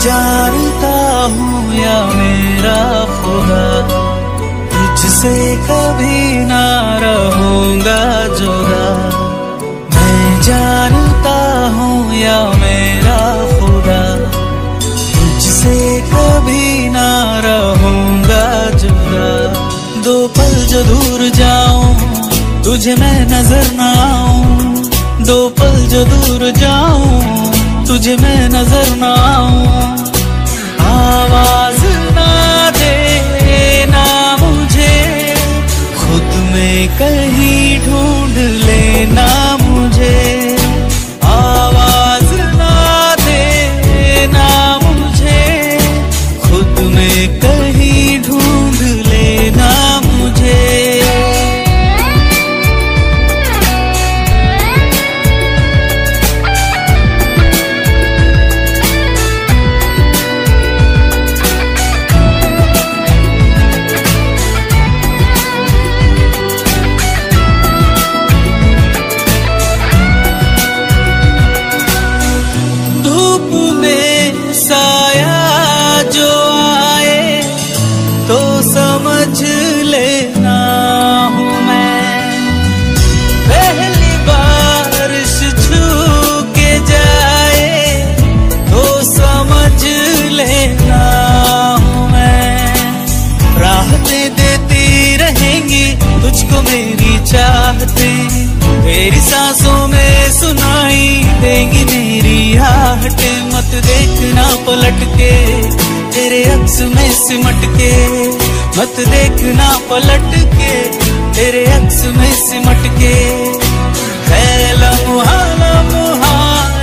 जानता हूँ या मेरा खुदा, तुझसे कभी ना रहूँगा जुदा। मैं जानता हूँ या मेरा खुदा, तुझसे कभी ना रहूँगा जुदा। दो पल जो दूर जाऊँ, तुझे मैं नज़र ना आऊँ। दो पल जो दूर जाऊँ तुझे मैं नज़र ना आऊँ। आवाज़ ना देना मुझे। खुद में कहीं ढूंढ लेना मुझे। तेरी सांसों में सुनाई देगी मेरी आहटे। मत देखना पलट के तेरे अक्स में सिमट के मत देखना पलट के तेरे अक्स में सिमट के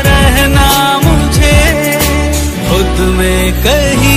रहना मुझे। खुद में कही